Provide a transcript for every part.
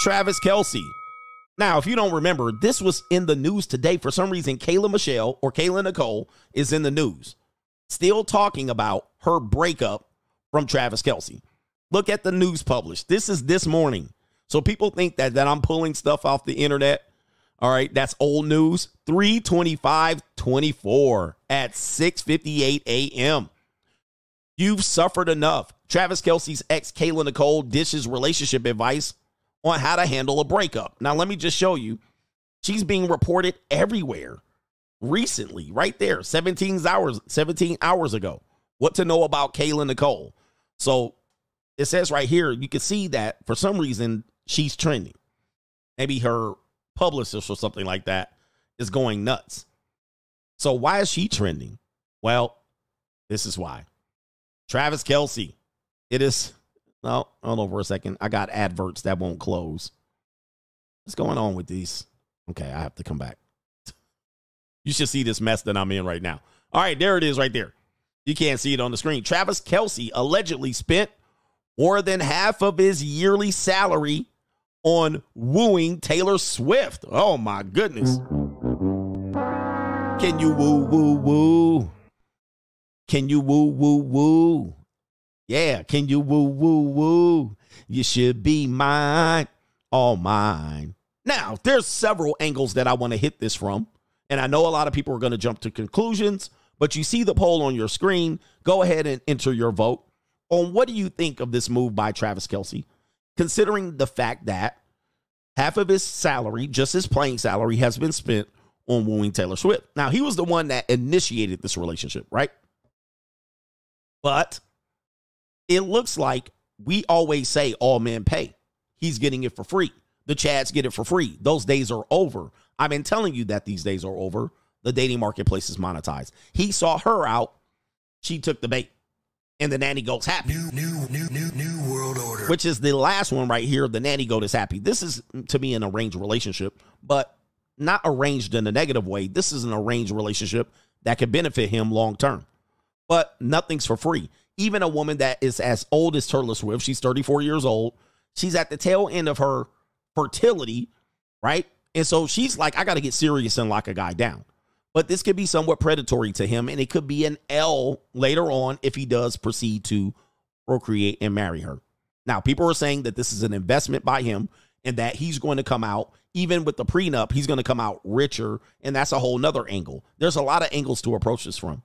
Travis Kelce. Now, if you don't remember, this was in the news today. For some reason, Kayla Michelle or Kayla Nicole is in the news, still talking about her breakup from Travis Kelce. Look at the news published. This is this morning. So people think that, that I'm pulling stuff off the internet. All right, that's old news. 325-24 at 6:58 a.m. You've suffered enough. Travis Kelce's ex Kayla Nicole dishes relationship advice on how to handle a breakup. Now, let me just show you. She's being reported everywhere recently, right there, 17 hours, 17 hours ago. What to know about Kayla Nicole. So it says right here, you can see that for some reason she's trending. Maybe her publicist or something like that is going nuts. So why is she trending? Well, this is why. Travis Kelce, It is no, hold on for a second. I got adverts that won't close. What's going on with these? Okay, I have to come back. You should see this mess that I'm in right now. All right, there it is right there. You can't see it on the screen. Travis Kelce allegedly spent more than half of his yearly salary on wooing Taylor Swift. Oh my goodness. Can you woo, woo, woo? Can you woo, woo, woo? Yeah, can you woo, woo, woo? You should be mine, all mine. Now, there's several angles that I want to hit this from. And I know a lot of people are going to jump to conclusions, but you see the poll on your screen. Go ahead and enter your vote on what do you think of this move by Travis Kelce, considering the fact that half of his salary, just his playing salary, has been spent on wooing Taylor Swift. Now, he was the one that initiated this relationship, right? But it looks like we always say all men pay. He's getting it for free. The Chads get it for free. Those days are over. I've been telling you that these days are over. The dating marketplace is monetized. He saw her out. She took the bait. And the nanny goat's happy. New, new, new, new, new world order. Which is the last one right here. The nanny goat is happy. This is, to me, an arranged relationship, but not arranged in a negative way. This is an arranged relationship that could benefit him long term. But nothing's for free even a woman that is as old as Taylor Swift, she's 34 years old. She's at the tail end of her fertility, right? And so she's like, I got to get serious and lock a guy down. But this could be somewhat predatory to him, and it could be an L later on if he does proceed to procreate and marry her. Now, people are saying that this is an investment by him and that he's going to come out, even with the prenup, he's going to come out richer. And that's a whole nother angle. There's a lot of angles to approach this from.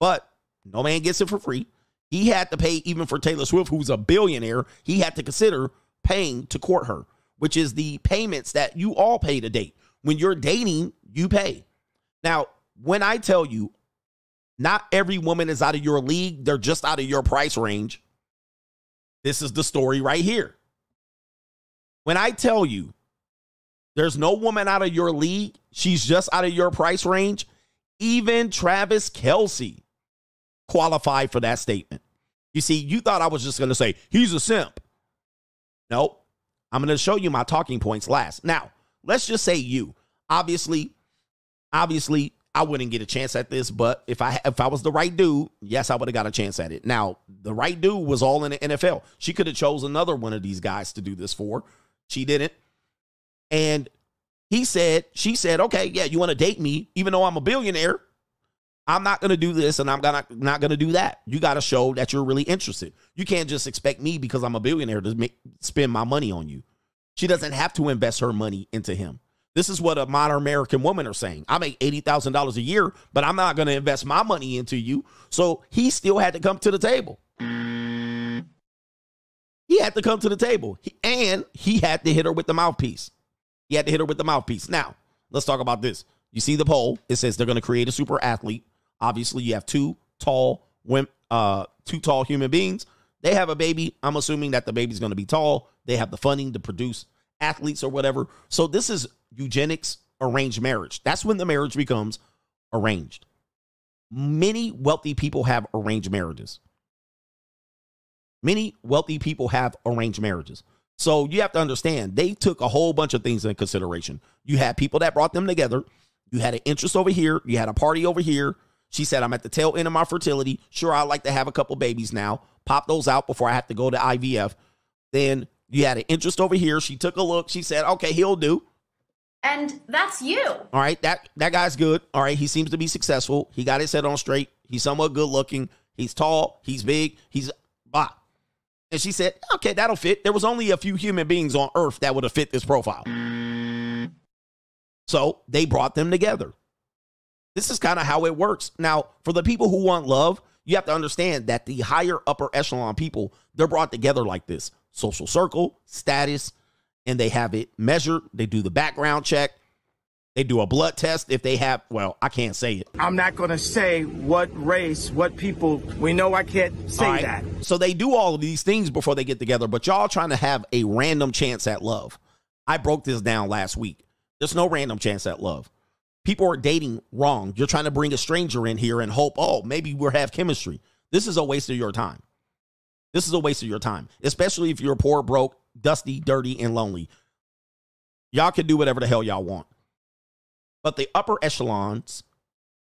But no man gets it for free. He had to pay even for Taylor Swift, who's a billionaire. He had to consider paying to court her, which is the payments that you all pay to date. When you're dating, you pay. Now, when I tell you, not every woman is out of your league, they're just out of your price range. This is the story right here. When I tell you there's no woman out of your league, she's just out of your price range, even Travis Kelce qualify for that statement. You see, you thought I was just going to say, he's a simp. Nope. I'm going to show you my talking points last. Now, let's just say you. Obviously, obviously, I wouldn't get a chance at this, but if I if I was the right dude, yes, I would have got a chance at it. Now, the right dude was all in the NFL. She could have chose another one of these guys to do this for. She didn't. And he said, she said, okay, yeah, you want to date me, even though I'm a billionaire. I'm not going to do this and I'm gonna, not going to do that. You got to show that you're really interested. You can't just expect me because I'm a billionaire to make, spend my money on you. She doesn't have to invest her money into him. This is what a modern American woman are saying. I make $80,000 a year, but I'm not going to invest my money into you. So he still had to come to the table. He had to come to the table. And he had to hit her with the mouthpiece. He had to hit her with the mouthpiece. Now, let's talk about this. You see the poll. It says they're going to create a super athlete Obviously, you have two tall women, uh, two tall human beings. They have a baby. I'm assuming that the baby's going to be tall. They have the funding to produce athletes or whatever. So this is eugenics arranged marriage. That's when the marriage becomes arranged. Many wealthy people have arranged marriages. Many wealthy people have arranged marriages. So you have to understand, they took a whole bunch of things into consideration. You had people that brought them together. You had an interest over here. You had a party over here. She said, I'm at the tail end of my fertility. Sure, I'd like to have a couple babies now. Pop those out before I have to go to IVF. Then You had an interest over here. She took a look. She said, okay, he'll do. And that's you. All right, that that guy's good. All right, he seems to be successful. He got his head on straight. He's somewhat good looking. He's tall. He's big. He's blah. And she said, "Okay, that'll fit." There was only a few human beings on Earth that would have fit this profile. So they brought them together. This is kind of how it works. Now, for the people who want love, you have to understand that the higher upper echelon people, they're brought together like this social circle, status, and they have it measured. They do the background check. They do a blood test if they have, well, I can't say it. I'm not going to say what race, what people. We know I can't say right? that. So they do all of these things before they get together, but y'all trying to have a random chance at love. I broke this down last week. There's no random chance at love. People are dating wrong. You're trying to bring a stranger in here and hope, oh, maybe we'll have chemistry. This is a waste of your time. This is a waste of your time, especially if you're poor, broke, dusty, dirty, and lonely. Y'all can do whatever the hell y'all want. But the upper echelons,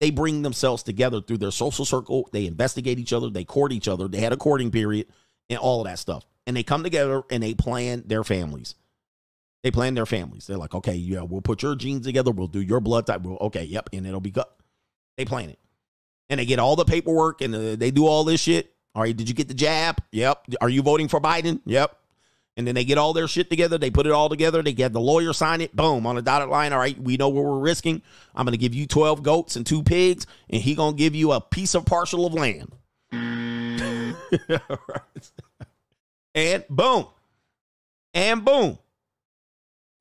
they bring themselves together through their social circle. They investigate each other. They court each other. They had a courting period and all of that stuff. And they come together and they plan their families. They plan their families. They're like, okay, yeah, we'll put your genes together. We'll do your blood type. We'll, okay, yep. And it'll be good. They plan it. And they get all the paperwork and uh, they do all this shit. All right, did you get the jab? Yep. Are you voting for Biden? Yep. And then they get all their shit together. They put it all together. They get the lawyer sign it. Boom, on a dotted line. All right, we know what we're risking. I'm going to give you 12 goats and two pigs, and he going to give you a piece of partial of land. right. and boom. And boom.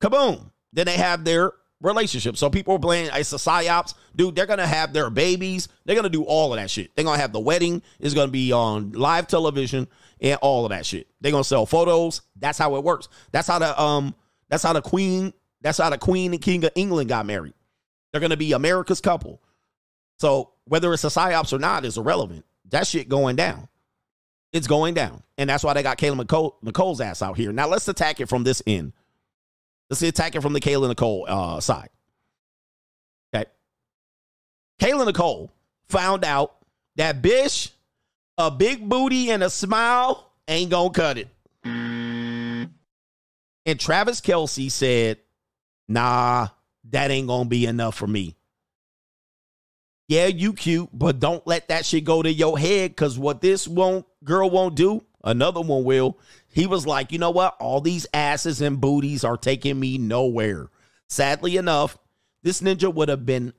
Kaboom. Then they have their relationship. So people are playing it's a psyops. Dude, they're gonna have their babies. They're gonna do all of that shit. They're gonna have the wedding. It's gonna be on live television and all of that shit. They're gonna sell photos. That's how it works. That's how the um that's how the queen, that's how the queen and king of England got married. They're gonna be America's couple. So whether it's a psyops or not is irrelevant. That shit going down. It's going down. And that's why they got Kayla Nicole, Nicole's ass out here. Now let's attack it from this end. Let's attack it from the Kayla Nicole uh, side. Okay. Kayla Nicole found out that bitch, a big booty and a smile ain't gonna cut it. And Travis Kelce said, nah, that ain't gonna be enough for me. Yeah, you cute, but don't let that shit go to your head because what this won't girl won't do, another one will. He was like, you know what? All these asses and booties are taking me nowhere. Sadly enough, this ninja would have been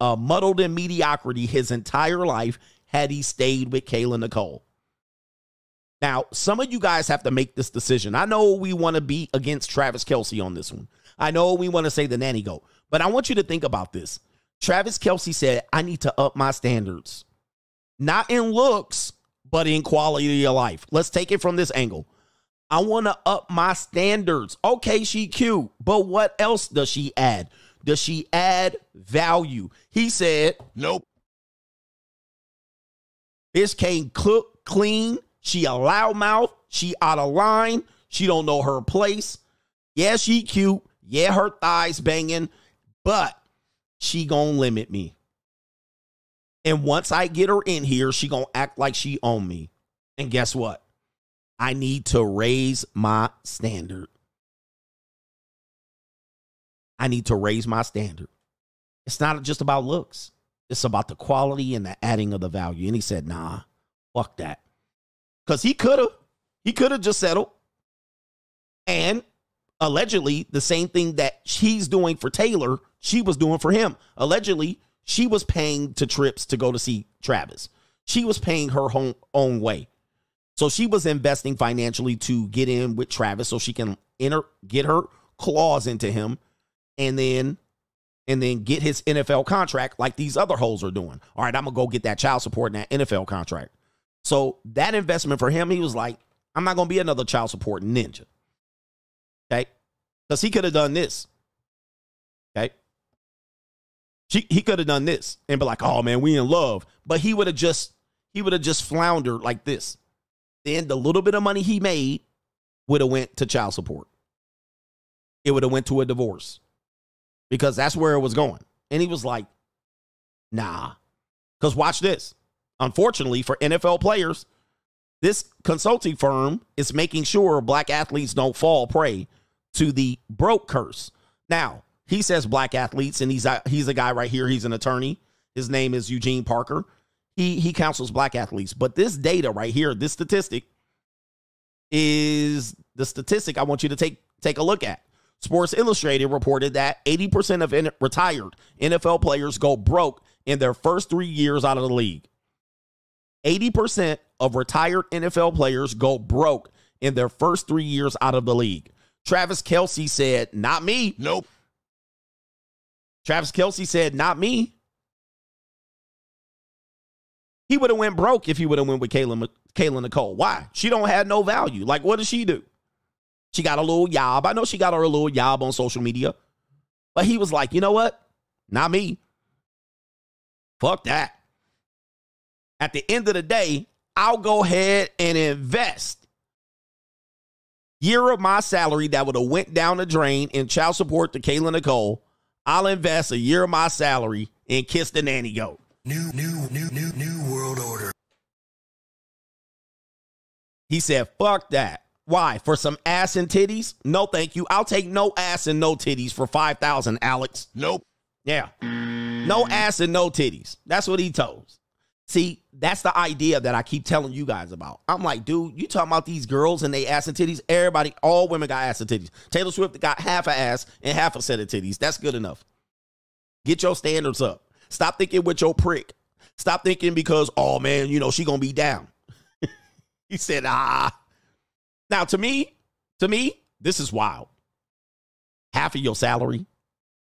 uh, muddled in mediocrity his entire life had he stayed with Kayla Nicole. Now, some of you guys have to make this decision. I know we want to be against Travis Kelce on this one. I know we want to say the nanny goat, but I want you to think about this. Travis Kelce said, I need to up my standards, not in looks, but in quality of life. Let's take it from this angle. I want to up my standards. Okay, she cute, but what else does she add? Does she add value? He said, Nope. Bitch can't cook clean. She a loudmouth. She out of line. She don't know her place. Yeah, she cute. Yeah, her thighs banging, but she gonna limit me. And once I get her in here, she gonna act like she own me. And guess what? I need to raise my standard. I need to raise my standard. It's not just about looks. It's about the quality and the adding of the value. And he said, nah, fuck that. Because he could have. He could have just settled. And allegedly, the same thing that she's doing for Taylor, she was doing for him. Allegedly, she was paying to trips to go to see Travis. She was paying her own, own way. So she was investing financially to get in with Travis so she can enter, get her claws into him and then and then get his NFL contract like these other hoes are doing. All right, I'm gonna go get that child support and that NFL contract. So that investment for him, he was like, I'm not gonna be another child support ninja. Okay. Because he could have done this. Okay. She, he could have done this and be like, oh man, we in love. But he would have just, he would have just floundered like this. Then the little bit of money he made would have went to child support. It would have went to a divorce because that's where it was going. And he was like, nah. Because watch this. Unfortunately for NFL players, This consulting firm is making sure black athletes don't fall prey to the broke curse. Now, he says black athletes, and he's a, he's a guy right here. He's an attorney. His name is Eugene Parker. He he counsels black athletes. But this data right here, this statistic, is the statistic I want you to take take a look at. Sports Illustrated reported that 80% of in, retired NFL players go broke in their first three years out of the league. 80% of retired NFL players go broke in their first three years out of the league. Travis Kelce said, Not me. Nope. Travis Kelce said, Not me. He would have went broke if he would have went with Kayla, Kayla Nicole. Why? She don't have no value. Like, what does she do? She got a little job. I know she got her a little job on social media. But he was like, you know what? Not me. Fuck that. At the end of the day, I'll go ahead and invest year of my salary that would have went down the drain in child support to Kayla Nicole. I'll invest a year of my salary and kiss the nanny goat. New, new, new, new, new world order. He said, fuck that. Why? For some ass and titties? No, thank you. I'll take no ass and no titties for 5000 Alex. Nope. Yeah. No ass and no titties. That's what he told. See, that's the idea that I keep telling you guys about. I'm like, dude, you talking about these girls and they ass and titties? Everybody, all women got ass and titties. Taylor Swift got half a ass and half a set of titties. That's good enough. Get your standards up. Stop thinking with your prick. Stop thinking because, oh man, you know, she gonna be down. he said, ah. Now, to me, to me, this is wild. Half of your salary.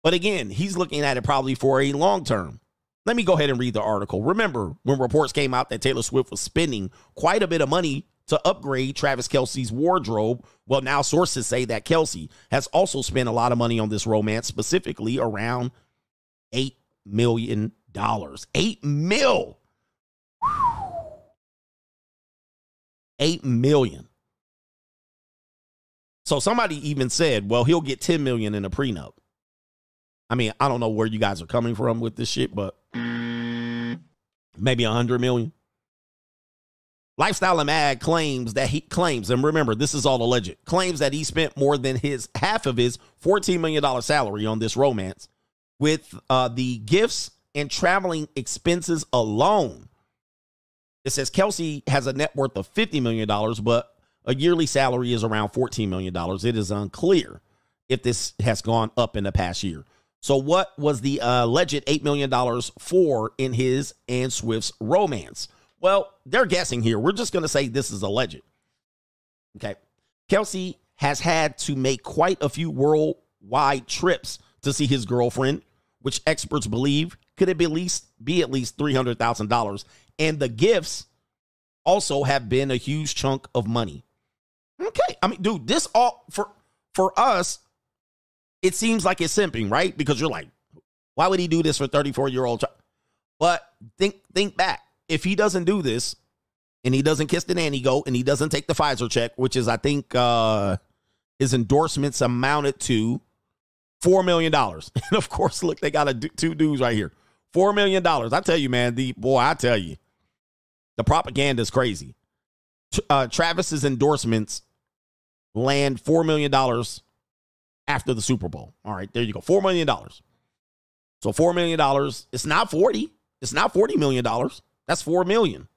But again, he's looking at it probably for a long term. Let me go ahead and read the article. Remember when reports came out that Taylor Swift was spending quite a bit of money to upgrade Travis Kelce's wardrobe? Well, now sources say that Kelce has also spent a lot of money on this romance, specifically around $8 million. dollars. 8 mil. 8 million. So somebody even said, well, he'll get 10 million in a prenup. I mean, I don't know where you guys are coming from with this shit, but maybe a hundred million. Lifestyle and Mag claims that he claims, and remember, this is all alleged, claims that he spent more than his half of his $14 million salary on this romance with uh, the gifts and traveling expenses alone. It says Kelce has a net worth of $50 million, but a yearly salary is around $14 million. It is unclear if this has gone up in the past year. So, what was the uh, alleged $8 million for in his and Swift's romance? Well, they're guessing here. We're just going to say this is alleged. Okay. Kelce has had to make quite a few worldwide trips to see his girlfriend, which experts believe could at least be at least $300,000. And the gifts also have been a huge chunk of money. Okay. I mean, dude, this all for for us, it seems like it's simping, right? Because you're like, why would he do this for 34 year old? But think think back. If he doesn't do this, and he doesn't kiss the nanny goat, and he doesn't take the Pfizer check, which is I think uh his endorsements amounted to four million dollars. And of course, look, they got a two dudes right here. Four million dollars. I tell you, man, the boy, I tell you, the propaganda is crazy. Uh, Travis's endorsements land $4 million after the Super Bowl. All right, there you go. $4 million. So $4 million, it's not 40. It's not $40 million. That's 4 million.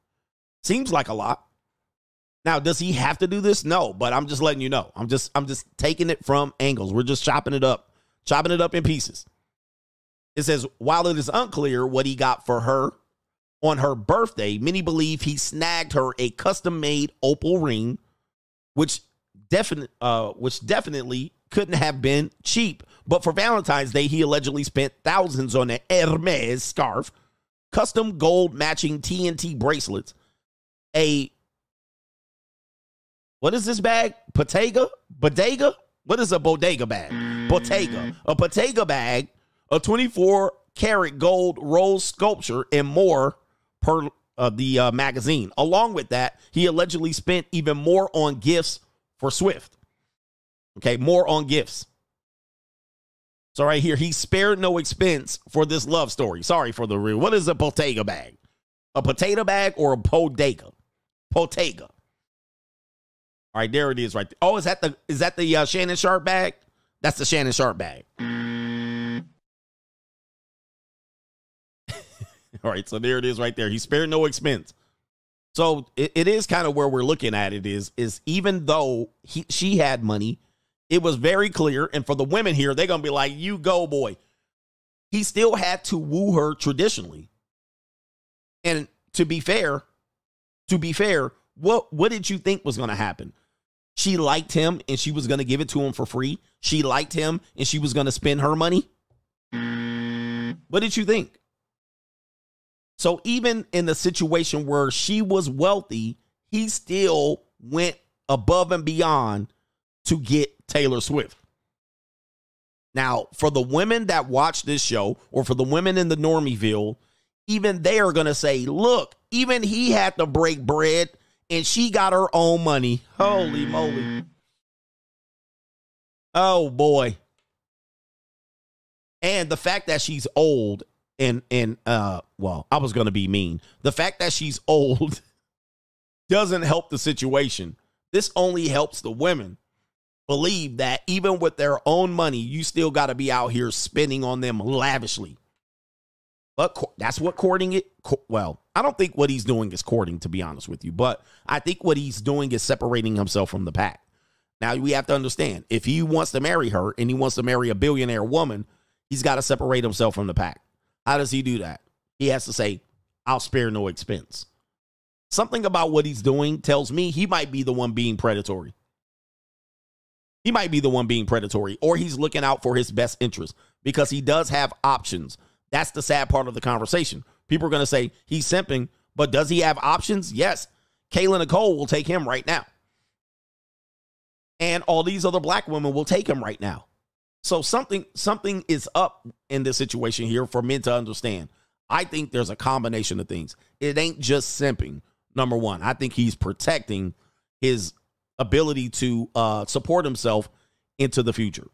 Seems like a lot. Now, does he have to do this? No, but I'm just letting you know. I'm just I'm just taking it from angles. We're just chopping it up, chopping it up in pieces. It says while it is unclear what he got for her on her birthday, many believe he snagged her a custom-made opal ring, which definite uh, which definitely couldn't have been cheap. But for Valentine's Day, he allegedly spent thousands on an Hermes scarf, custom gold matching TNT bracelets, a what is this bag? Bottega? Bodega? What is a bodega bag? Bottega. A Bottega bag, a 24 karat gold rose sculpture, and more per uh, the uh, magazine. Along with that, he allegedly spent even more on gifts for Swift. Okay, more on gifts. So right here, he spared no expense for this love story. Sorry for the real. What is a Bottega bag? A potato bag or a bodega? Bottega. All right, there it is, right there. Oh, is that the is that the uh, Shannon Sharpe bag? That's the Shannon Sharpe bag. All right, so there it is, right there. He spared no expense. So it, it is kind of where we're looking at it is is even though he she had money, it was very clear. And for the women here, they're gonna be like, "You go, boy." He still had to woo her traditionally. And to be fair, to be fair, what what did you think was to happen? She liked him and she was going to give it to him for free. She liked him and she was going to spend her money. What did you think? So even in the situation where she was wealthy, he still went above and beyond to get Taylor Swift. Now, for the women that watch this show or for the women in the Normieville, even they are going to say, look, even he had to break bread and she got her own money. Holy moly. Oh boy. And the fact that she's old and and uh well, I was going to be mean. The fact that she's old doesn't help the situation. This only helps the women believe that even with their own money, you still got to be out here spending on them lavishly. But that's what courting it. Well, I don't think what he's doing is courting, to be honest with you. But I think what he's doing is separating himself from the pack. Now we have to understand if he wants to marry her and he wants to marry a billionaire woman, he's got to separate himself from the pack. How does he do that? He has to say, I'll spare no expense. Something about what he's doing tells me he might be the one being predatory. He might be the one being predatory, or he's looking out for his best interest because he does have options. That's the sad part of the conversation. People are going to say he's simping, but does he have options? Yes. Kayla Nicole will take him right now. And all these other black women will take him right now. So something something is up in this situation here for men to understand. I think there's a combination of things. It ain't just simping. Number one, I think he's protecting his ability to uh, support himself into the future.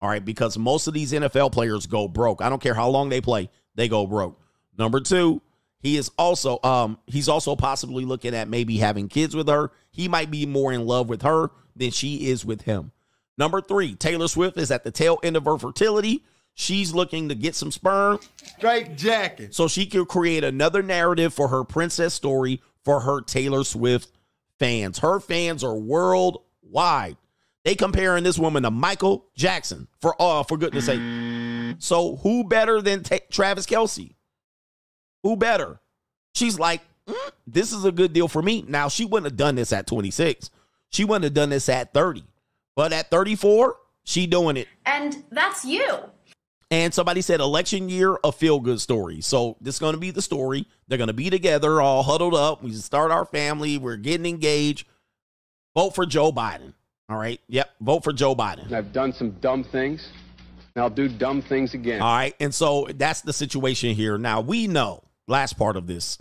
All right, because most of these NFL players go broke. I don't care how long they play, they go broke. Number two, he is also um he's also possibly looking at maybe having kids with her. He might be more in love with her than she is with him. Number three, Taylor Swift is at the tail end of her fertility. She's looking to get some sperm. Straight jacket. So she can create another narrative for her princess story for her Taylor Swift fans. Her fans are worldwide. They comparing this woman to Michael Jackson for all uh, for goodness sake. So who better than ta- Travis Kelce? Who better? She's like, mm, this is a good deal for me. Now she wouldn't have done this at 26. She wouldn't have done this at 30. But at 34, she doing it. And that's you. And somebody said election year, a feel good story. So this is going to be the story. They're going to be together, all huddled up. We start our family. We're getting engaged. Vote for Joe Biden. All right. Yep. Vote for Joe Biden. I've done some dumb things. And I'll do dumb things again. All right. And so that's the situation here. Now, we know, last part of this,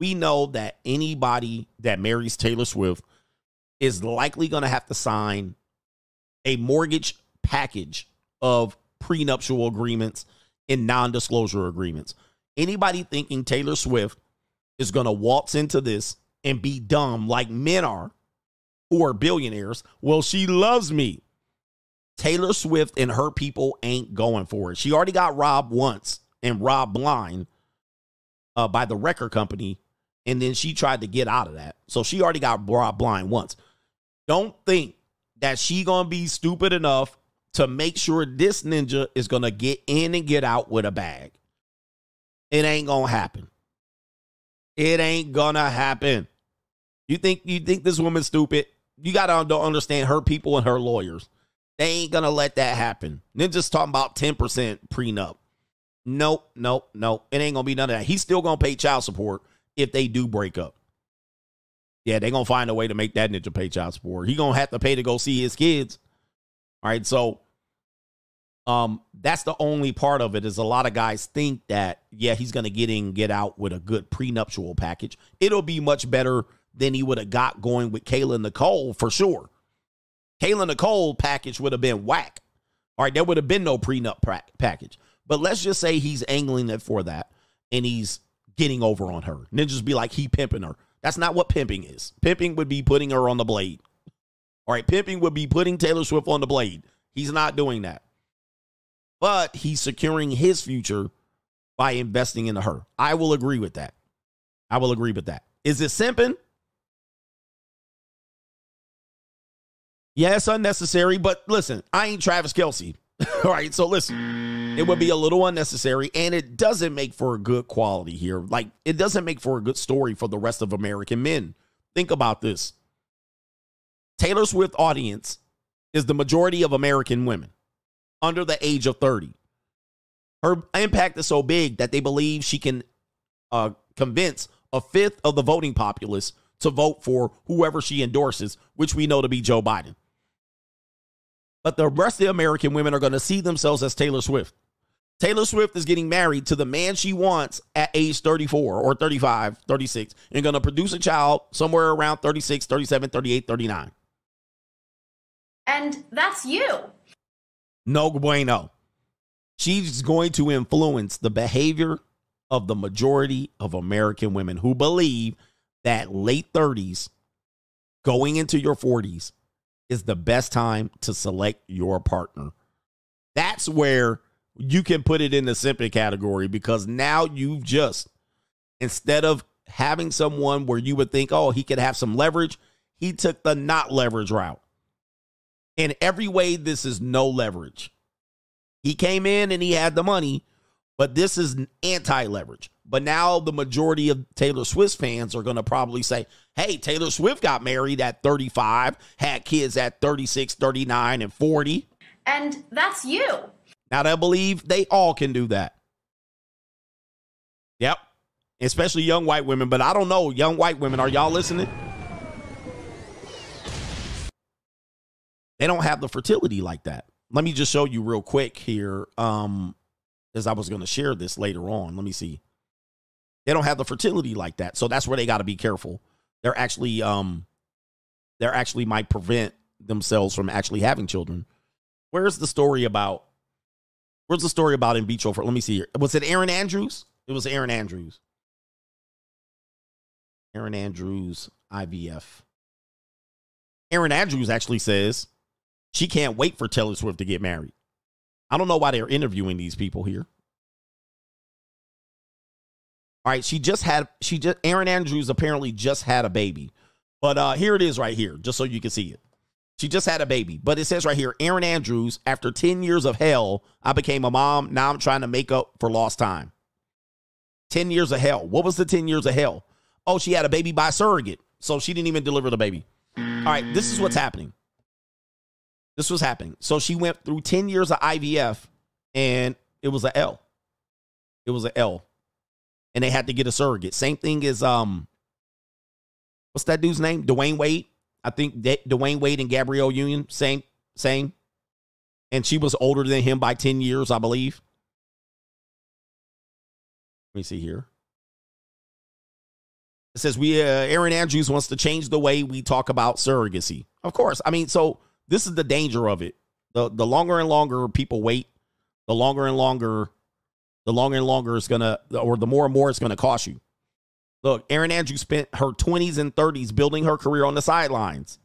we know that anybody that marries Taylor Swift is likely going to have to sign a mortgage package of prenuptial agreements and non disclosure agreements. Anybody thinking Taylor Swift is going to waltz into this and be dumb like men are who are billionaires. Well, she loves me. Taylor Swift and her people ain't going for it. She already got robbed once and robbed blind uh, by the record company, and then she tried to get out of that. So she already got robbed blind once. Don't think that she gonna be stupid enough to make sure this ninja is gonna get in and get out with a bag. It ain't gonna happen. It ain't gonna happen. You think you think this woman's stupid? you got to understand her people and her lawyers. They ain't gonna let that happen. Ninja's talking about 10% prenup. Nope, nope, nope. It ain't gonna be none of that. He's still gonna pay child support if they do break up. Yeah, they gonna find a way to make that ninja pay child support. He gonna have to pay to go see his kids. All right, so um, that's the only part of it is a lot of guys think that yeah he's gonna get in get out with a good prenuptial package. It'll be much better than he would have got going with Kayla Nicole for sure. Kayla Nicole package would have been whack. All right, there would have been no prenup package. But let's just say he's angling it for that and he's getting over on her. And then just be like, he pimping her. That's not what pimping is. Pimping would be putting her on the blade. All right, pimping would be putting Taylor Swift on the blade. He's not doing that. But he's securing his future by investing into her. I will agree with that. I will agree with that. Is it simping? Yeah, it's unnecessary, but listen, I ain't Travis Kelce. All right, so listen, it would be a little unnecessary, and it doesn't make for a good quality here. Like, it doesn't make for a good story for the rest of American men. Think about this Taylor Swift audience is the majority of American women under the age of 30. Her impact is so big that they believe she can uh, convince a fifth of the voting populace to vote for whoever she endorses, which we know to be Joe Biden. But the rest of the American women are going to see themselves as Taylor Swift. Taylor Swift is getting married to the man she wants at age 34 or 35, 36, and going to produce a child somewhere around 36, 37, 38, 39. And that's you. No bueno. She's going to influence the behavior of the majority of American women who believe that late 30s going into your 40s is the best time to select your partner. That's where you can put it in the simping category because now you've just, instead of having someone where you would think, oh, he could have some leverage, he took the not leverage route. In every way, this is no leverage. He came in and he had the money, but this is anti leverage. But now the majority of Taylor Swift fans are going to probably say, hey, Taylor Swift got married at 35, had kids at 36, 39, and 40. And that's you. Now I believe they all can do that. Yep. Especially young white women. But I don't know, young white women, are y'all listening? They don't have the fertility like that. Let me just show you real quick here. Um, as I was going to share this later on. Let me see. They don't have the fertility like that. So that's where they got to be careful. They're actually um they're actually might prevent themselves from actually having children. Where's the story about Where's the story about in vitro for let me see here. Was it Erin Andrews? It was Erin Andrews. Erin Andrews IVF. Erin Andrews actually says she can't wait for Taylor Swift to get married. I don't know why they're interviewing these people here. All right, she just had she just Erin Andrews apparently just had a baby. But uh here it is right here, just so you can see it. She just had a baby. But it says right here, Erin Andrews, after 10 years of hell, I became a mom. Now I'm trying to make up for lost time. 10 years of hell. What was the 10 years of hell? Oh, she had a baby by surrogate. So she didn't even deliver the baby. All right, this is what's happening. This was happening. So she went through 10 years of IVF and it was a L. It was a L. And they had to get a surrogate. Same thing as um what's that dude's name? Dwyane Wade. I think Dwyane Wade and Gabrielle Union, same, same. And she was older than him by 10 years, I believe. Let me see here. It says we uh, Erin Andrews wants to change the way we talk about surrogacy. Of course. I mean, so this is the danger of it. The the longer and longer people wait, the longer and longer, the longer and longer it's gonna, or the more and more it's gonna cost you. Look, Erin Andrews spent her 20s and 30s building her career on the sidelines.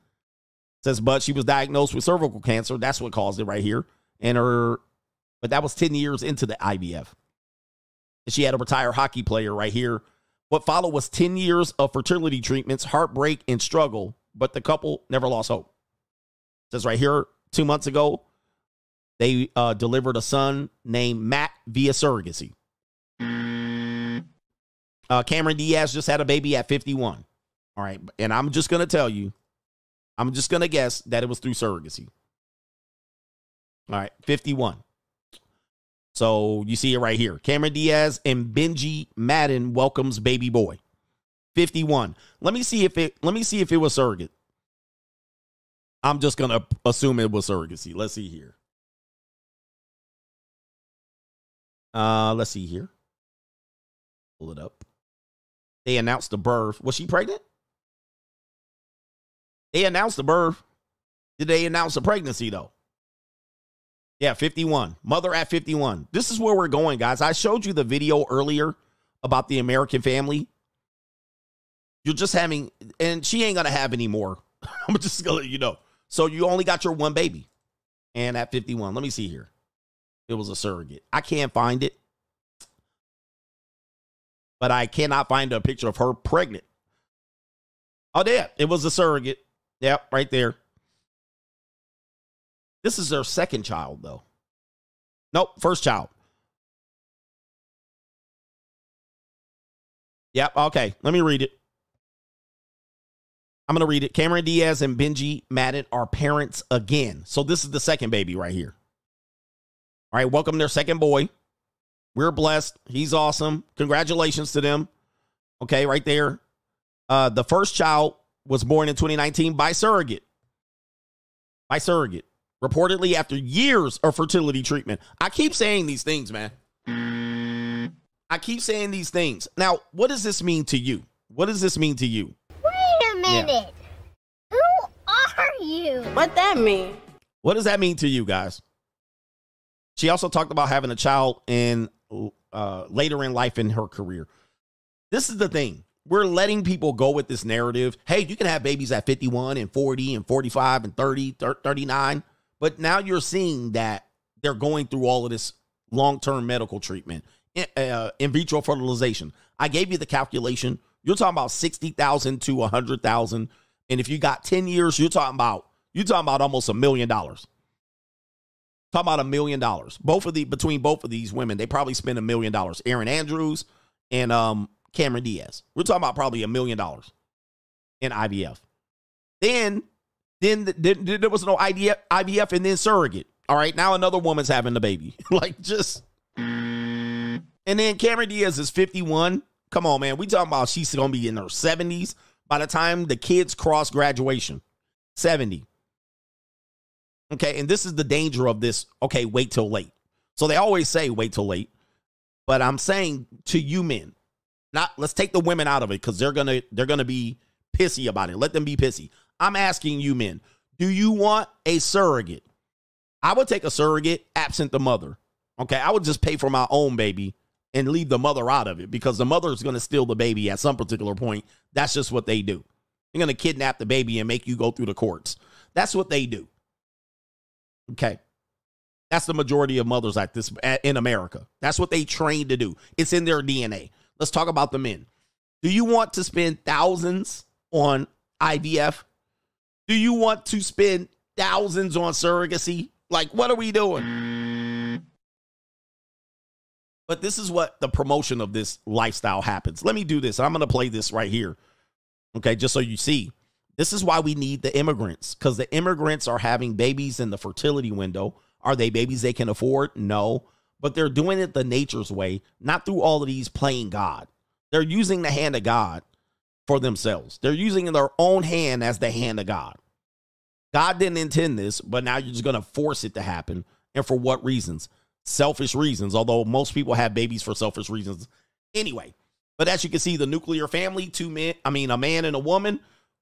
Says, but she was diagnosed with cervical cancer. That's what caused it right here. And her, but that was 10 years into the IVF. And she had a retired hockey player right here. What followed was 10 years of fertility treatments, heartbreak, and struggle, but the couple never lost hope. says right here, two months ago, they uh, delivered a son named Matt via surrogacy. Uh, Cameron Diaz just had a baby at 51. All right. And I'm just going to tell you, I'm just going to guess that it was through surrogacy. All right. 51. So you see it right here. Cameron Diaz and Benji Madden welcomes baby boy. 51. Let me see if it let me see if it was surrogate. I'm just going to assume it was surrogacy. Let's see here. Uh let's see here. Pull it up. They announced the birth. Was she pregnant? They announced the birth. Did they announce the pregnancy though? Yeah, 51. Mother at 51. This is where we're going, guys. I showed you the video earlier about the American family. You're just having, and she ain't gonna have any more. I'm just gonna let you know. So you only got your one baby. And at 51, let me see here. It was a surrogate. I can't find it. But I cannot find a picture of her pregnant. Oh, yeah, it was a surrogate. Yep, right there. This is their second child, though. Nope, first child. Yep, okay. Let me read it. I'm going to read it. Cameron Diaz and Benji Madden are parents again. So this is the second baby right here. All right, welcome their second boy. We're blessed. He's awesome. Congratulations to them. Okay, right there. Uh, the first child was born in 2019 by surrogate. By surrogate. Reportedly after years of fertility treatment. I keep saying these things, man. I keep saying these things. Now, what does this mean to you? What does this mean to you? Wait a minute. Who are you? What that mean? What does that mean to you guys? She also talked about having a child in uh, later in life in her career. This is the thing. We're letting people go with this narrative. Hey, you can have babies at 51 and 40 and 45 and 30, 39. But now you're seeing that they're going through all of this long term medical treatment, uh, in vitro fertilization. I gave you the calculation. You're talking about 60,000 to 100,000. And if you got 10 years, you're talking about you're talking about almost a million dollars. Talk about a million dollars. Both of the between both of these women, they probably spend a million dollars. Erin Andrews and um Cameron Diaz. We're talking about probably a million dollars in IVF. Then, then, then, then there was no IVF, IVF and then surrogate. All right, now another woman's having the baby. like just and then Cameron Diaz is 51. Come on, man. We talking about she's gonna be in her 70s by the time the kids cross graduation. 70. Okay, and this is the danger of this. Okay, wait till late. So they always say wait till late. But I'm saying to you men, not let's take the women out of it because they're gonna they're gonna be pissy about it. Let them be pissy. I'm asking you men, do you want a surrogate? I would take a surrogate absent the mother. Okay, I would just pay for my own baby and leave the mother out of it because the mother is going to steal the baby at some particular point. That's just what they do. They're going to kidnap the baby and make you go through the courts. That's what they do. Okay. That's the majority of mothers like this in America. That's what they train to do. It's in their DNA. Let's talk about the men. Do you want to spend thousands on IVF? Do you want to spend thousands on surrogacy? Like, what are we doing? But this is what the promotion of this lifestyle happens. Let me do this. I'm going to play this right here. Okay, just so you see. This is why we need the immigrants because the immigrants are having babies in the fertility window. Are they babies they can afford? No. But they're doing it the nature's way, not through all of these playing God. They're using the hand of God for themselves. They're using their own hand as the hand of God. God didn't intend this, but now you're just going to force it to happen. And for what reasons? Selfish reasons, although most people have babies for selfish reasons anyway. But as you can see, the nuclear family, two men, I mean, a man and a woman,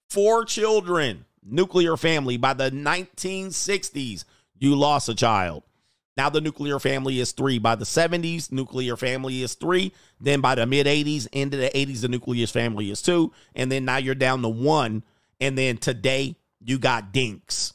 four children, nuclear family. By the 1960s, you lost a child. Now the nuclear family is three. By the 70s, nuclear family is three. Then by the mid 80s, into the 80s, the nuclear family is two. And then now you're down to one. And then today, you got dinks.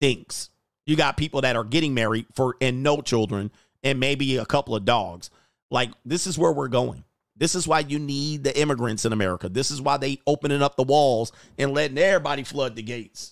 Dinks. You got people that are getting married for and no children and maybe a couple of dogs. Like this is where we're going. This is why you need the immigrants in America. This is why they opening up the walls and letting everybody flood the gates.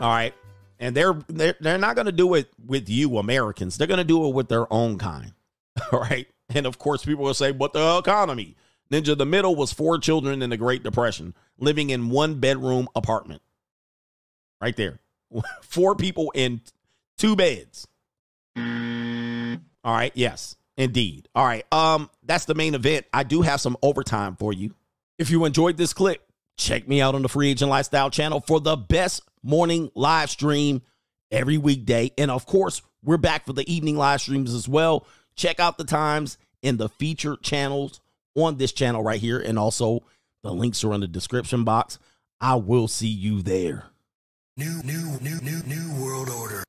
All right. And they're they're, they're not going to do it with you Americans. They're going to do it with their own kind. All right? And of course people will say, "But the economy." Ninja, the middle was four children in the Great Depression living in one bedroom apartment. Right there. Four people in two beds. All right. Yes, indeed. All right. Um, that's the main event. I do have some overtime for you. If you enjoyed this clip, check me out on the Free Agent Lifestyle channel for the best morning live stream every weekday. And of course, we're back for the evening live streams as well. Check out the times in the featured channels on this channel right here. And also, the links are in the description box. I will see you there. New, new, new, new, new world order.